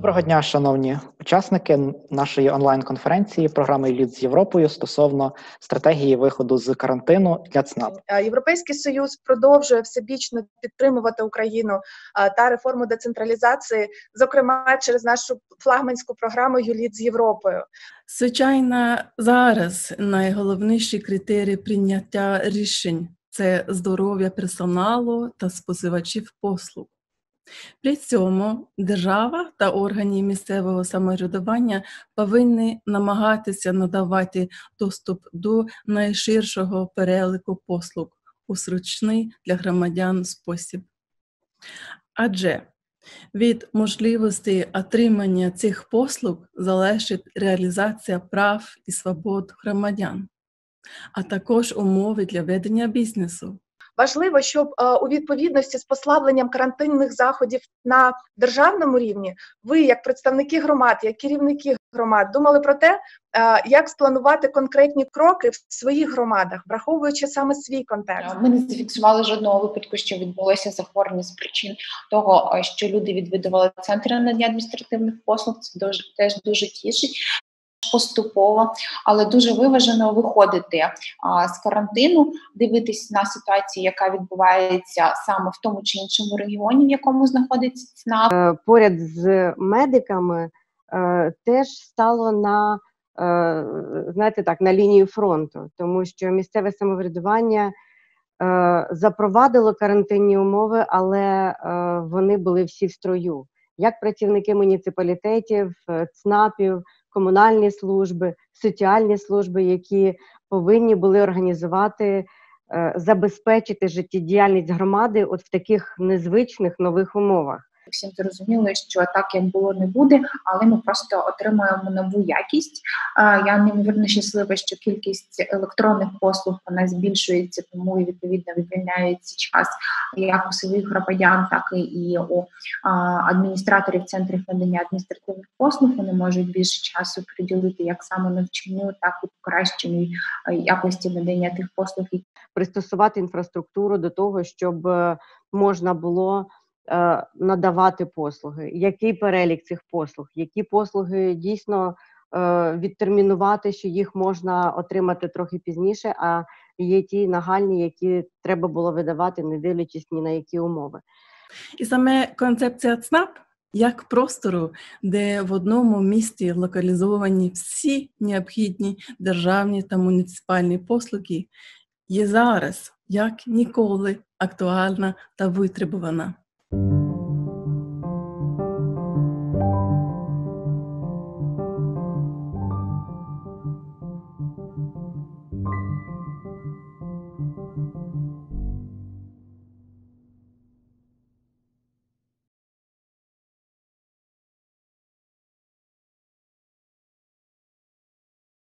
Доброго дня, шановні учасники нашої онлайн-конференції програми «Лід з Європою стосовно стратегії виходу з карантину для ЦНАП. Е, Європейський союз продовжує всебічно підтримувати Україну е, та реформу децентралізації, зокрема через нашу флагманську програму «Юліт з Європою. Звичайно, зараз найголовніші критерії прийняття рішень це здоров'я персоналу та споживачів послуг. При цьому держава та органи місцевого самоврядування повинні намагатися надавати доступ до найширшого переліку послуг у зручний для громадян спосіб. Адже від можливості отримання цих послуг залежить реалізація прав і свобод громадян, а також умови для ведення бізнесу. Важливо, щоб е, у відповідності з послабленням карантинних заходів на державному рівні ви, як представники громад, як керівники громад, думали про те, е, як спланувати конкретні кроки в своїх громадах, враховуючи саме свій контекст. Ми не зафіксували жодного випадку, що відбулося захворювання з причин того, е, що люди відвідували центри надання адміністративних послуг. Це дуже теж дуже тішить. Поступово, але дуже виважено виходити а, з карантину, дивитись на ситуацію, яка відбувається саме в тому чи іншому регіоні, в якому знаходиться ЦНАП. поряд з медиками е, теж стало на е, знаєте так на лінію фронту, тому що місцеве самоврядування е, запровадило карантинні умови, але е, вони були всі в строю. Як працівники муніципалітетів, е, ЦНАПів, комунальні служби, соціальні служби, які повинні були організувати, е, забезпечити життєдіяльність громади от в таких незвичних нових умовах. Всім зрозуміло, що так як було, не буде, але ми просто отримуємо нову якість. Я неймовірно щаслива, що кількість електронних послуг вона збільшується, тому і відповідно вивільняється час як у своїх громадян, так і у адміністраторів центрів надання адміністративних послуг. Вони можуть більше часу приділити як саме навчанню, так і покращенню якості надання тих послуг. Пристосувати інфраструктуру до того, щоб е, можна було. Е, надавати послуги, який перелік цих послуг, які послуги дійсно е, відтермінувати, що їх можна отримати трохи пізніше, а є ті нагальні, які треба було видавати, не дивлячись ні на які умови. І саме концепція ЦНАП як простору, де в одному місті локалізовані всі необхідні державні та муніципальні послуги, є зараз як ніколи актуальна та витребувана.